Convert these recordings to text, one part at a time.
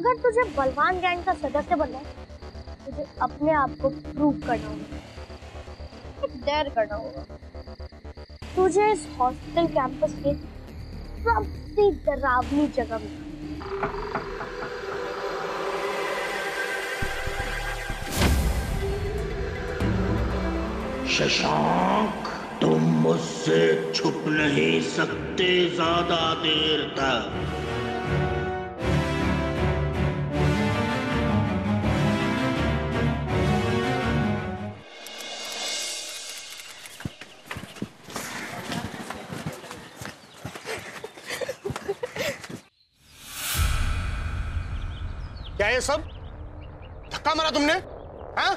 अगर तुझे बलवान गैंग का सदस्य बनना है, तुझे अपने आप को प्रूव करना होगा। डेयर करना होगा। तुझे इस हॉस्पिटल कैंपस के सबसे डरावनी जगह में शशांक, तुम मुझसे छुप नहीं सकते ज़्यादा देर तक। ये सब? धक्का मारा तुमने? हाँ?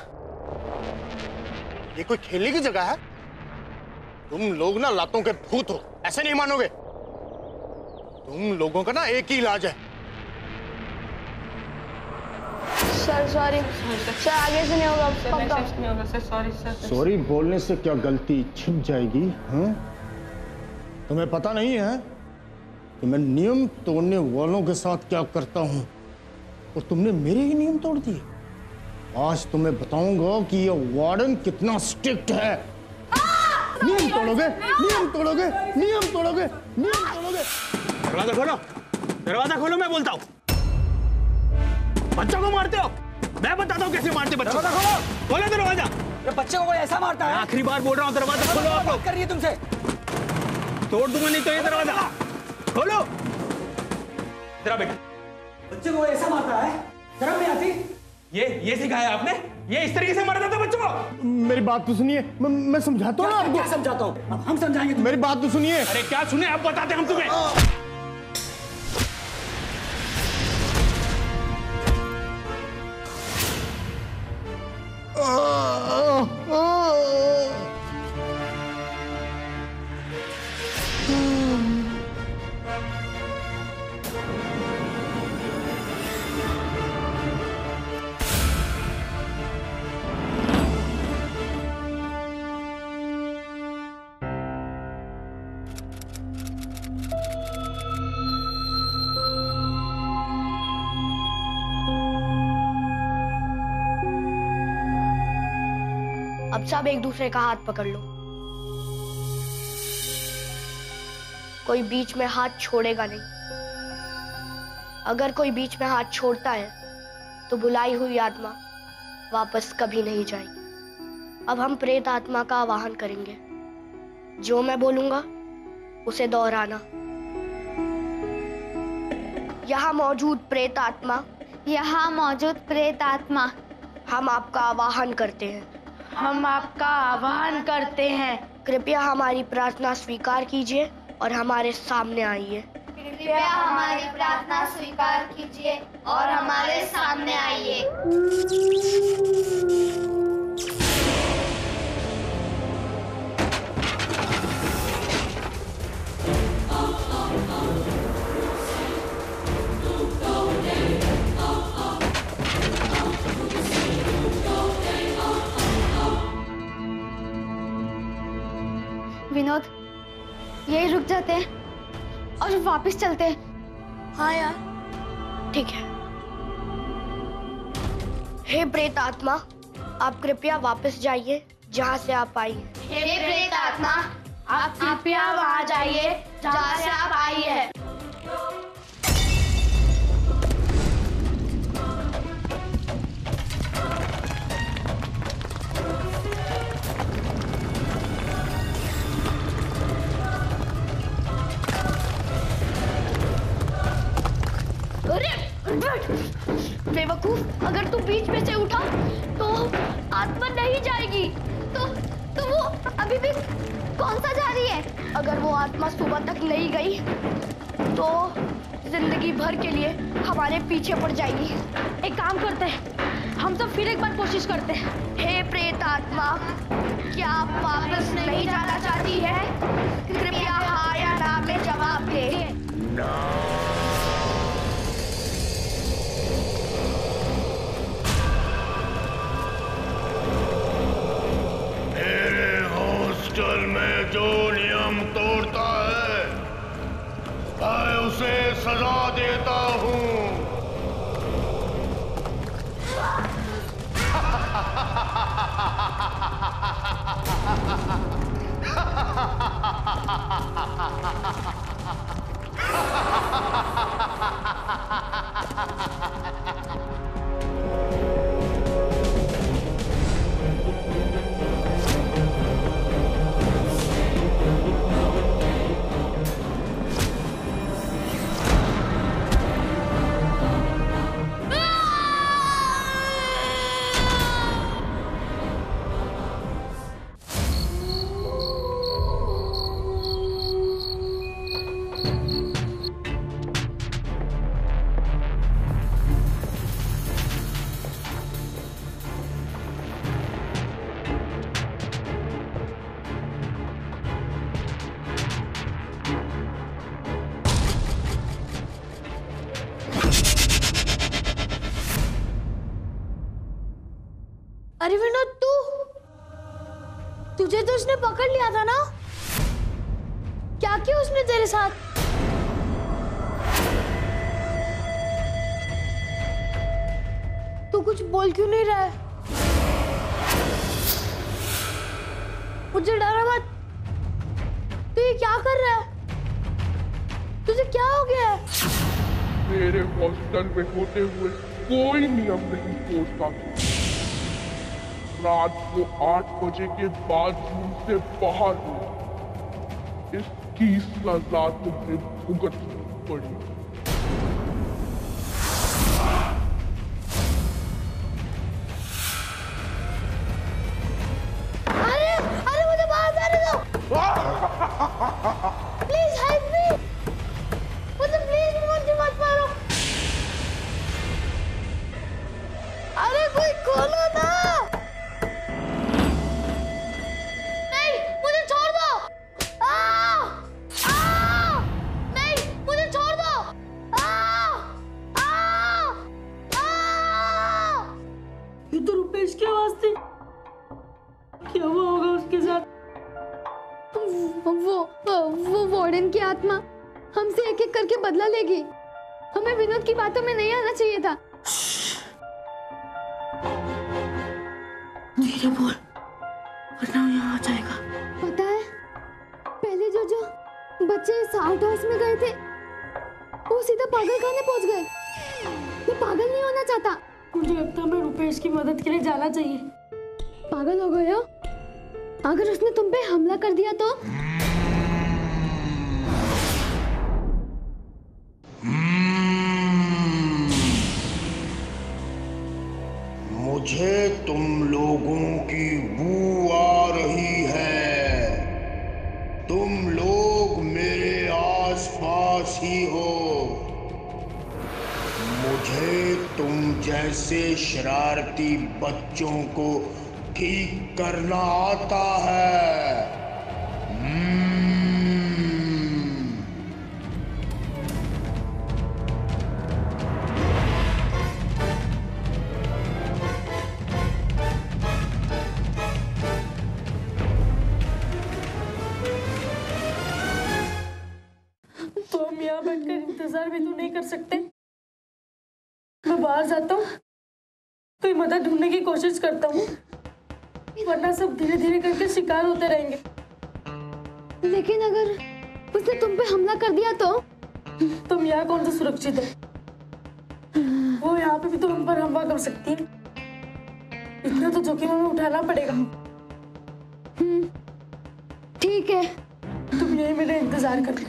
ये कोई खेलने की जगह है? तुम लोग ना लातों के भूत हो। ऐसे नहीं मानोगे? तुम लोगों का ना एक ही इलाज है। सर सॉरी सर आगे से नहीं होगा नहीं होगा सर सॉरी सर सॉरी बोलने से क्या गलती छिप जाएगी हाँ? तुम्हें पता नहीं है कि मैं नियम तोड़ने वालों के साथ क्या करता हूँ? और तुमने मेरे ही नियम तोड़ दिए। आज तुम्हें बताऊँगा कि ये वार्डन कितना स्ट्रिक्ट है। नियम तोड़ोगे? नियम तोड़ोगे? नियम तोड़ोगे? नियम तोड़ोगे? दरवाज़ा खोलो। दरवाज़ा खोलो मैं बोलता हूँ। बच्चों को मारते हो? मैं बताता हूँ कैसे मारते बच्चों को। खोलो। खोलो दरवाज़ा। बच्चे को कोई ऐसा मारता है? आखिरी बार बोल रहा हूँ दरवाज़ा खोलो आप लोग कर रही है तुमसे। तोड़ दूँगा नहीं तो ये दरवाज़ा। खोलो। जरा बेटा। बच्चे को ऐसा मारता है? शर्म नहीं आती? ये ये सिखाया आपने? ये इस तरीके से मारता था बच्चों को? मेरी बात तो सुनिए मैं, मैं समझाता हूँ ना क्या आपको। समझाता हूँ? अब हम समझाएँगे मेरी बात तो सुनिए। अरे क्या सुने? आप बताते हम तुम्हें। अब सब एक दूसरे का हाथ पकड़ लो। कोई बीच में हाथ छोड़ेगा नहीं। अगर कोई बीच में हाथ छोड़ता है तो बुलाई हुई आत्मा वापस कभी नहीं जाएगी। अब हम प्रेत आत्मा का आवाहन करेंगे। जो मैं बोलूँगा उसे दोहराना। यहाँ मौजूद प्रेत आत्मा। यहाँ मौजूद प्रेत आत्मा। हम आपका आवाहन करते हैं। हम आपका आह्वान करते हैं। कृपया हमारी प्रार्थना स्वीकार कीजिए और हमारे सामने आइए। कृपया हमारी प्रार्थना स्वीकार कीजिए और हमारे सामने आइए। रुक जाते हैं और वापस चलते हैं। हाँ यार। ठीक है। हे प्रेत आत्मा आप कृपया वापस जाइए जहाँ से आप आई हे प्रेत आत्मा आप कृपया वहाँ जाइए जहाँ बेवकूफ़ अगर तू बीच में से उठा तो आत्मा नहीं जाएगी। तो तो वो अभी भी कौन सा जा रही है? अगर वो आत्मा सुबह तक नहीं गई तो ज़िंदगी भर के लिए हमारे पीछे पड़ जाएगी। एक काम करते हैं हम सब फिर एक बार कोशिश करते हैं। हे प्रेत आत्मा क्या आप वापस नहीं जाना चाहती है? कृपया हाँ या ना में जवाब दे। मेरे सजा देता हूँ। अरे विनोद तू? तुझे तो उसने पकड़ लिया था ना? क्या किया उसने तेरे साथ? तू कुछ बोल क्यों नहीं रहा है? मुझे डरा मत। तू ये क्या कर रहा है? तुझे क्या हो गया है? मेरे हॉस्टल में होते हुए कोई नियम नहीं तोड़ता। रात को आठ बजे के बाद रूम से बाहर हो इसकी सजा तुम्हें भुगतनी पड़ी। ये तो रुपेश की आवाज़ थी क्या हुआ होगा उसके साथ? वो वो वार्डन की आत्मा हमसे एक एक करके बदला लेगी। हमें विनोद की बातों में नहीं आना चाहिए था। धीरे बोल वरना यहाँ आ जाएगा। पता है पहले जो जो बच्चे आउट हाउस में गए थे वो सीधा पागल खाने पहुँच गए। मैं पागल नहीं होना चाहता। मुझे लगता है हमें रुपेश की मदद के लिए जाना चाहिए। पागल हो गए हो? अगर उसने तुम पे हमला कर दिया तो? मुझे तुम लोगों की बू जैसे शरारती बच्चों को ठीक करना आता है। तो हम यहाँ बैठकर इंतज़ार भी तो नहीं कर सकते मैं बाहर जाता कोई मदद ढूँढने की कोशिश करता हूँ। वरना सब धीरे धीरे करके शिकार होते रहेंगे। लेकिन अगर उसने तुम पे हमला कर दिया तो? तुम यहाँ कौन सा सुरक्षित है? वो यहाँ पे भी तो हम पर हमला कर सकती है। इतना तो जोखिम हमें उठाना पड़ेगा। ठीक है। तुम यही मेरा इंतज़ार कर लो।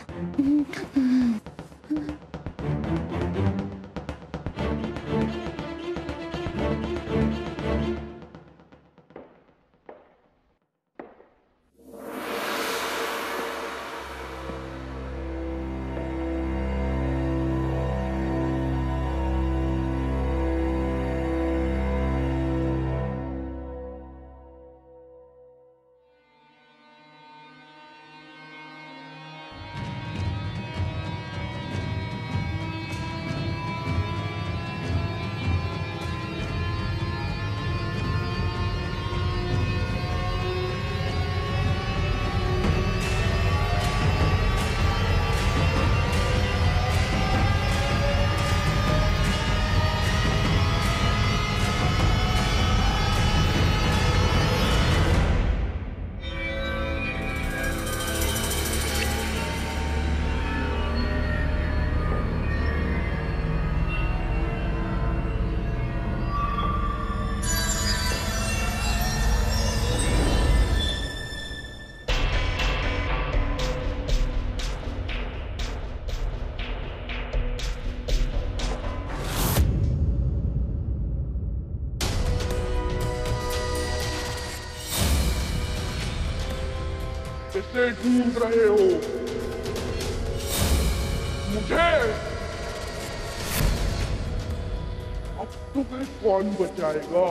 से ढूंढ रहे हो। मुझे? अब तुम्हें कौन बचाएगा?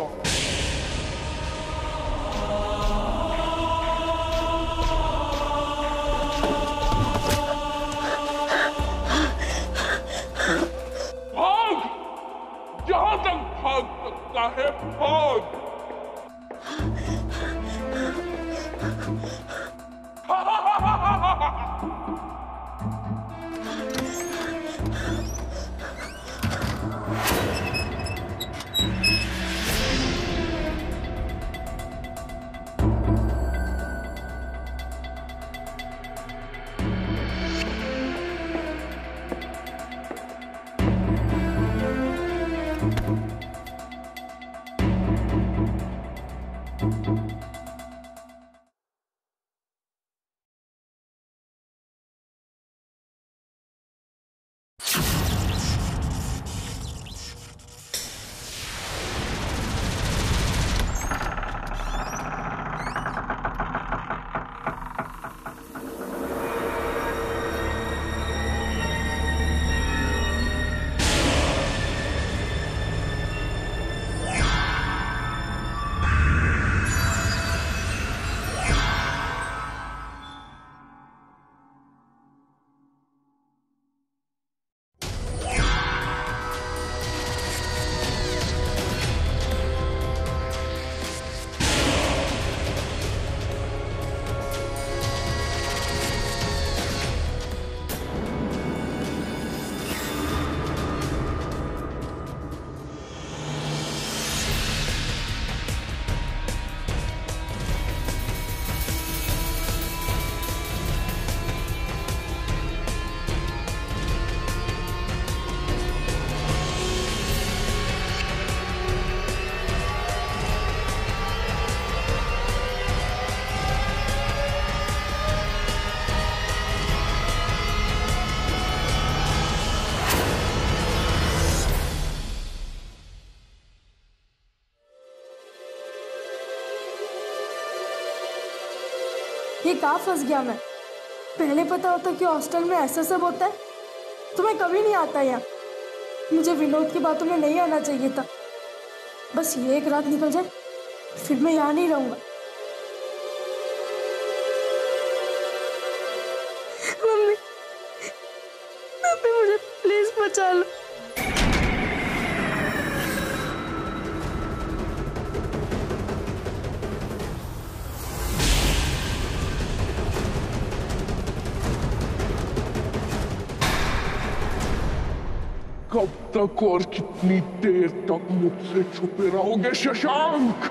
ये कहाँ फंस गया मैं? पहले पता होता कि हॉस्टल में ऐसा सब होता है तो मैं कभी नहीं आता यहाँ। मुझे विनोद की बातों में नहीं आना चाहिए था। बस ये एक रात निकल जाए, फिर मैं यहाँ नहीं रहूँगा। मम्मी मम्मी, मुझे प्लीज़ बचा लो। तक और कितनी देर तक मुझसे छुपे रहोगे शशांक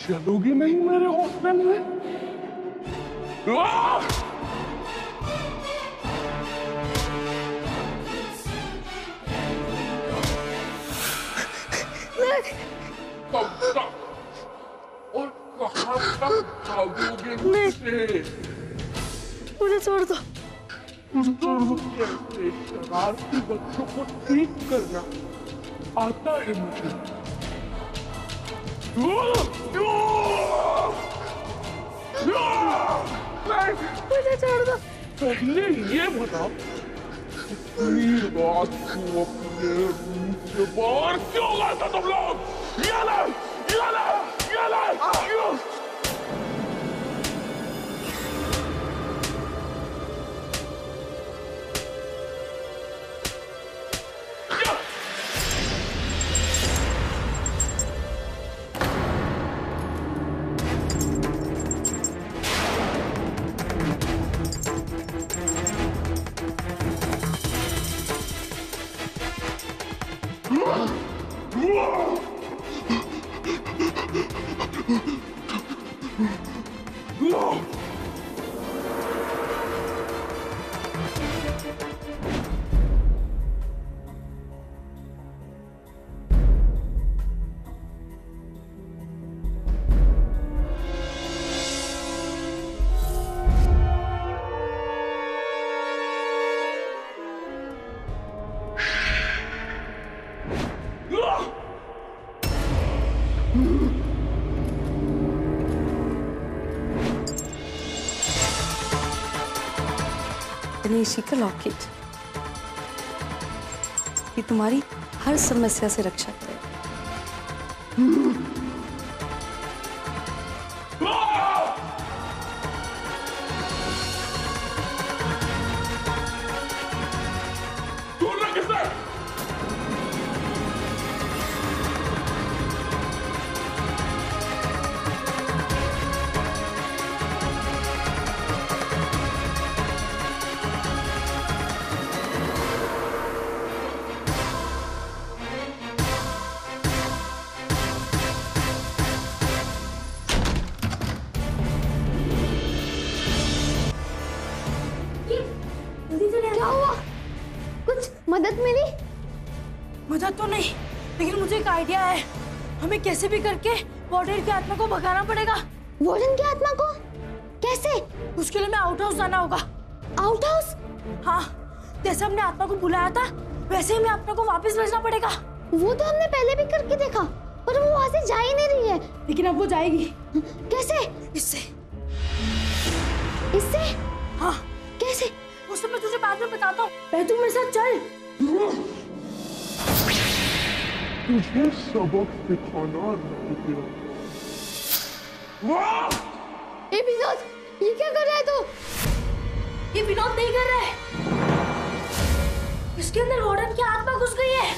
चलोगी नहीं मेरे हॉस्टल में आह! कब तक और कहाँ तक भागोगे मुझे छोड़ दो शरारती बच्चों को ठीक करना आता है मुझे मुझे छोड़ दो पहले ये बताओ इतनी रात को अपने रूम से बाहर क्यों थे तुम लोग, ये ले। गणेशी का लॉकेट ये तुम्हारी हर समस्या से रक्षा करे आइडिया है। हमें कैसे भी करके वॉर्डर की आत्मा को भगाना पड़ेगा। वार्डन की आत्मा को? कैसे? उसके लिए मैं आउट हाउस जाना होगा। आउट हाउस हाँ जैसे हमने आत्मा को बुलाया था वैसे ही हमें आत्मा को वापस भेजना पड़ेगा। वो तो हमने पहले भी करके देखा पर वो वहाँ से जा ही नहीं रही है। लेकिन अब वो जाएगी। कैसे? इससे। इससे? हाँ। कैसे? सब मैं तुझे बाद में बताता हूँ। पहले तू मेरे साथ चल। तुझे सबक सिखाना गया विनोद, ये क्या कर रहा है तू? ये विनोद नहीं कर रहा है। इसके अंदर वार्डन की आत्मा घुस गई है।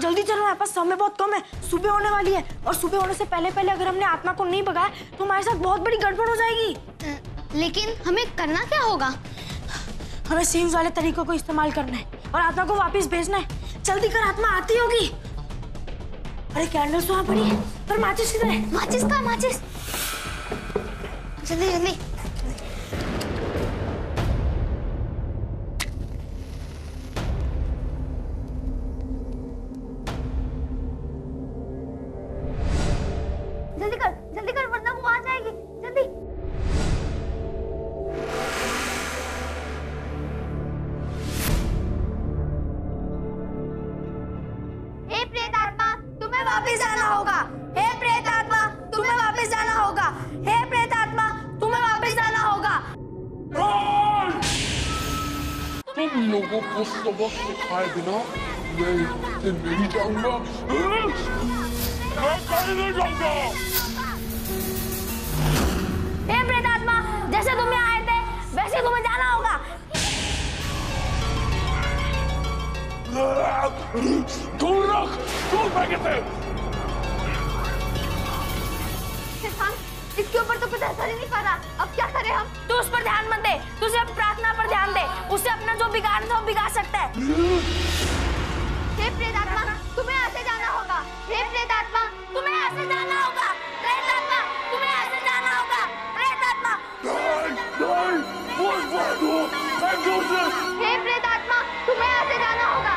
जल्दी चलो हमारे पास समय बहुत कम है। सुबह होने वाली है और सुबह होने से पहले पहले अगर हमने आत्मा को नहीं भगाया तो हमारे साथ बहुत बड़ी गड़बड़ हो जाएगी। लेकिन हमें करना क्या होगा? हमें सीन्स वाले तरीकों को इस्तेमाल करना है और आत्मा को वापस भेजना है। जल्दी कर आत्मा आती होगी। अरे कैंडल्स वहाँ पड़ी है। पर माचिस किधर है? माचिस का माचिस। जल्दी जल्दी। वापस जाना होगा। हे प्रेत आत्मा तुम्हें वापस जाना होगा। हे प्रेत आत्मा तुम्हें वापस जाना होगा। तुम लोगों को सबक सिखाए बिना मैं यहाँ से नहीं जाऊँगा। मैं कहीं नहीं जाऊँगा। हे प्रेत आत्मा जैसे तुम यहाँ आए थे वैसे तुम्हें जाना होगा। दूर रख दूर फेंके थे हम इसके ऊपर तो कुछ असर ही नहीं पड़ रहा। अब क्या करें हम? तू उस पर ध्यान मत दे। तू सिर्फ़ प्रार्थना पर ध्यान दे। उससे अपना जो बिगाड़ना था वो बिगाड़ सकता है। हे तुम्हें यहाँ से जाना होगा। हे प्रेत आत्मा तुम्हें यहाँ से जाना होगा। प्रेत आत्मा तुम्हें यहाँ से जाना होगा। प्रेत आत्मा नहीं नहीं बोल बोल दो मैं दूर से हे प्रेत आत्मा तुम्हें यहाँ से जाना होगा।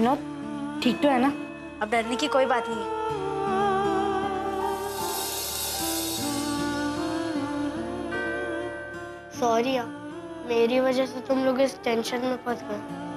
विनोद ठीक तो है ना? अब डरने की कोई बात नहीं। है सॉरी मेरी वजह से तुम लोग इस टेंशन में फंस गए।